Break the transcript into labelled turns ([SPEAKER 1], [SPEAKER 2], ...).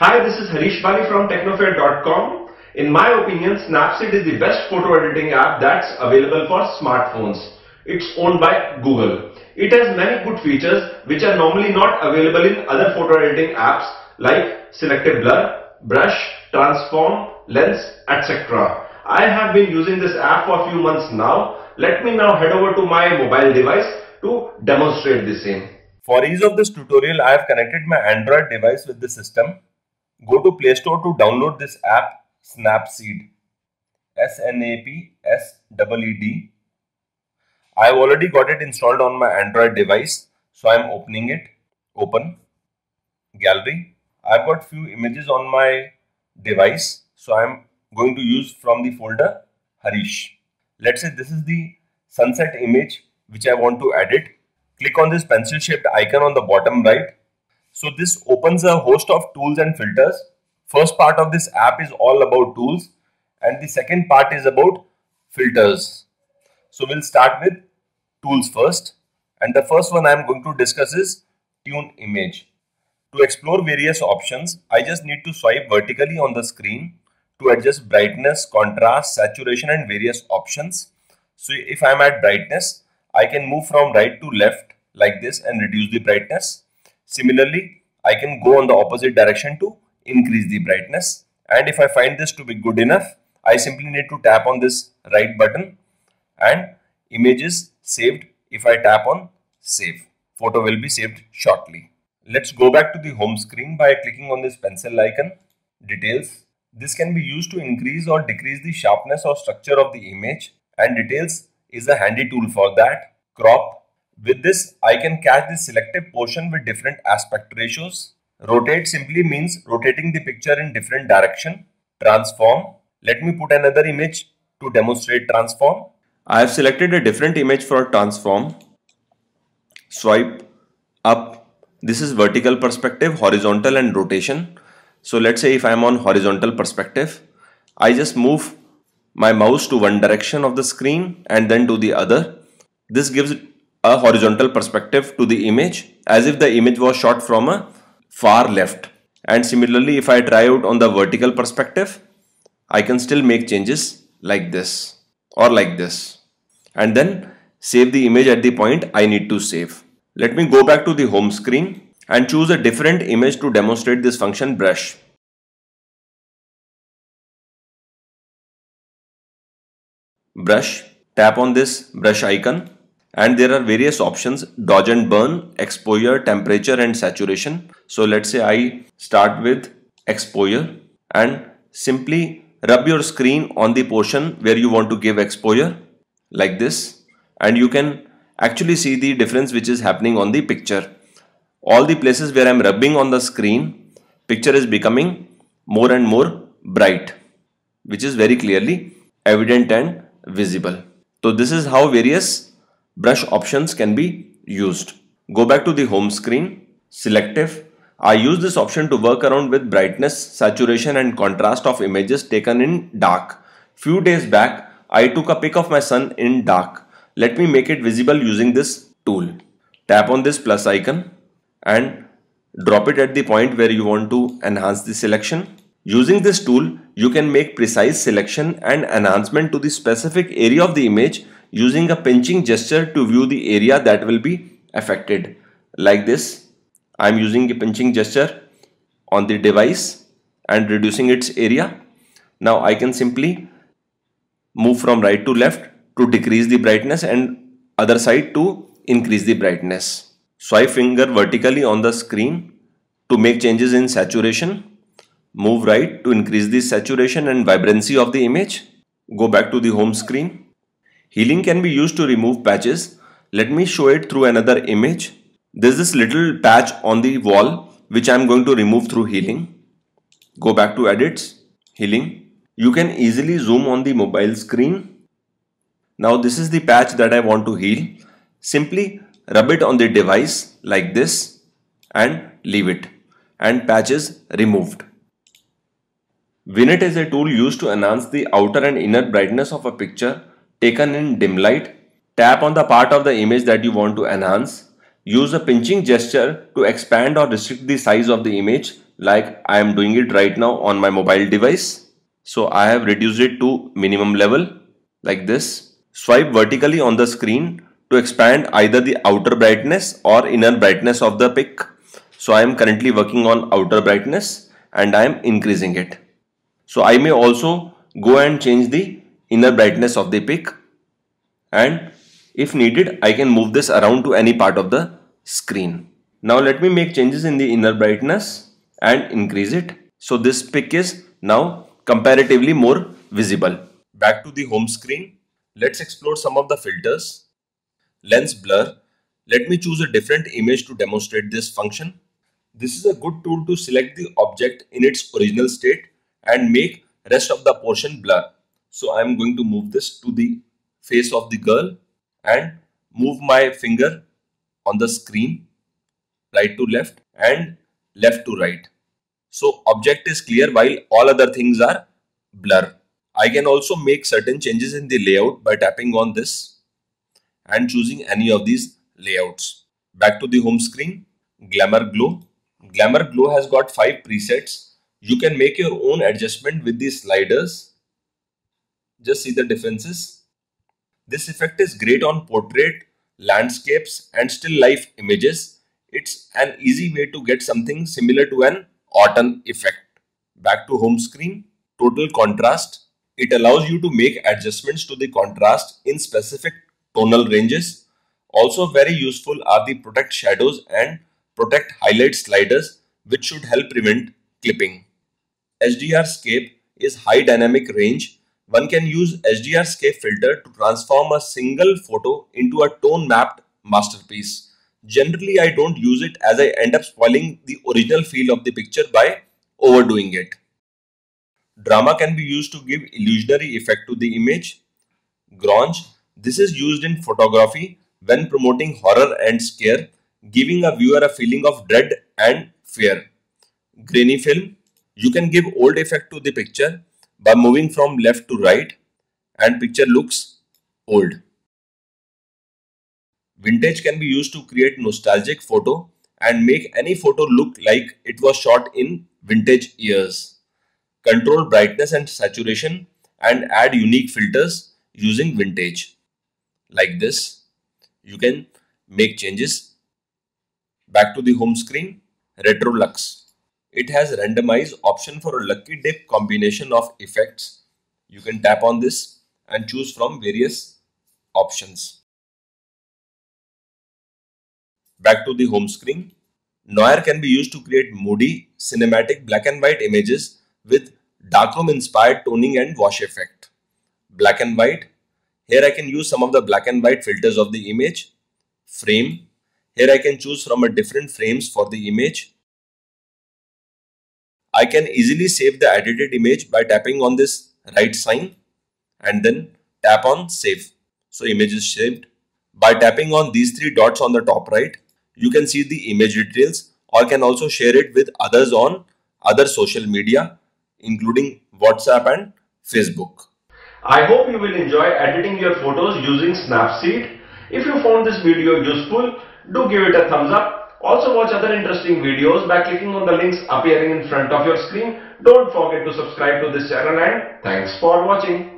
[SPEAKER 1] Hi, this is Harish Bali from Technofare.com. In my opinion, Snapseed is the best photo editing app that's available for smartphones. It's owned by Google. It has many good features which are normally not available in other photo editing apps like selective blur, brush, transform, lens, etc. I have been using this app for a few months now. Let me now head over to my mobile device to demonstrate the same.
[SPEAKER 2] For ease of this tutorial, I have connected my Android device with the system. Go to Play Store to download this app Snapseed. S-N-A-P-S-E-E-D. I have already got it installed on my Android device. So I am opening it. Open. Gallery. I've got few images on my device. So I'm going to use from the folder Harish. Let's say this is the sunset image which I want to edit. Click on this pencil shaped icon on the bottom right. So this opens a host of tools and filters. First part of this app is all about tools and the second part is about filters. So we'll start with tools first and the first one I'm going to discuss is tune image. To explore various options, I just need to swipe vertically on the screen to adjust brightness, contrast, saturation and various options. So if I'm at brightness, I can move from right to left like this and reduce the brightness. Similarly, I can go on the opposite direction to increase the brightness. And if I find this to be good enough, I simply need to tap on this right button and image is saved if I tap on save. Photo will be saved shortly. Let's go back to the home screen by clicking on this pencil icon, details. This can be used to increase or decrease the sharpness or structure of the image and details is a handy tool for that. Crop. With this, I can catch the selected portion with different aspect ratios. Rotate simply means rotating the picture in different direction. Transform. Let me put another image to demonstrate transform. I have selected a different image for transform. Swipe up. This is vertical perspective, horizontal and rotation. So let's say if I am on horizontal perspective, I just move my mouse to one direction of the screen and then to the other. This gives a horizontal perspective to the image as if the image was shot from a far left. And similarly, if I try out on the vertical perspective, I can still make changes like this or like this and then save the image at the point I need to save. Let me go back to the home screen and choose a different image to demonstrate this function brush. brush tap on this brush icon and there are various options dodge and burn exposure temperature and saturation. So let's say I start with exposure and simply rub your screen on the portion where you want to give exposure like this. And you can actually see the difference which is happening on the picture. All the places where I'm rubbing on the screen picture is becoming more and more bright which is very clearly evident and visible. So this is how various brush options can be used. Go back to the home screen, selective. I use this option to work around with brightness, saturation and contrast of images taken in dark. Few days back, I took a pic of my son in dark. Let me make it visible using this tool. Tap on this plus icon and drop it at the point where you want to enhance the selection. Using this tool, you can make precise selection and enhancement to the specific area of the image using a pinching gesture to view the area that will be affected. Like this, I am using a pinching gesture on the device and reducing its area. Now I can simply move from right to left to decrease the brightness and other side to increase the brightness. Swipe finger vertically on the screen to make changes in saturation Move right to increase the saturation and vibrancy of the image. Go back to the home screen. Healing can be used to remove patches. Let me show it through another image. There's this little patch on the wall which I'm going to remove through healing. Go back to edits, healing. You can easily zoom on the mobile screen. Now this is the patch that I want to heal. Simply rub it on the device like this and leave it and patch is removed. Vignette is a tool used to enhance the outer and inner brightness of a picture taken in dim light. Tap on the part of the image that you want to enhance. Use a pinching gesture to expand or restrict the size of the image like I am doing it right now on my mobile device. So I have reduced it to minimum level like this. Swipe vertically on the screen to expand either the outer brightness or inner brightness of the pic. So I am currently working on outer brightness and I am increasing it. So I may also go and change the inner brightness of the pic and if needed I can move this around to any part of the screen. Now let me make changes in the inner brightness and increase it. So this pic is now comparatively more visible. Back to the home screen. Let's explore some of the filters. Lens blur. Let me choose a different image to demonstrate this function. This is a good tool to select the object in its original state and make rest of the portion blur. So I am going to move this to the face of the girl and move my finger on the screen right to left and left to right. So object is clear while all other things are blur. I can also make certain changes in the layout by tapping on this and choosing any of these layouts. Back to the home screen, Glamour Glow. Glamour Glow has got 5 presets. You can make your own adjustment with these sliders. Just see the differences. This effect is great on portrait, landscapes and still life images. It's an easy way to get something similar to an Orton effect. Back to home screen, tonal contrast. It allows you to make adjustments to the contrast in specific tonal ranges. Also very useful are the protect shadows and protect highlight sliders which should help prevent clipping. HDR Scape is high dynamic range. One can use HDR Scape filter to transform a single photo into a tone mapped masterpiece. Generally, I don't use it as I end up spoiling the original feel of the picture by overdoing it. Drama can be used to give illusionary effect to the image. Grunge, This is used in photography when promoting horror and scare, giving a viewer a feeling of dread and fear. Grainy film. You can give old effect to the picture by moving from left to right and picture looks old. Vintage can be used to create nostalgic photo and make any photo look like it was shot in vintage years. Control brightness and saturation and add unique filters using vintage. Like this, you can make changes. Back to the home screen, Retrolux. It has randomized option for a lucky dip combination of effects. You can tap on this and choose from various options. Back to the home screen. Noir can be used to create moody, cinematic black and white images with darkroom inspired toning and wash effect. Black and white. Here I can use some of the black and white filters of the image. Frame. Here I can choose from a different frames for the image. I can easily save the edited image by tapping on this right sign and then tap on save. So image is saved. By tapping on these three dots on the top right, you can see the image details or can also share it with others on other social media including WhatsApp and Facebook.
[SPEAKER 1] I hope you will enjoy editing your photos using Snapseed. If you found this video useful, do give it a thumbs up. Also watch other interesting videos by clicking on the links appearing in front of your screen. Don't forget to subscribe to this channel and thanks for watching.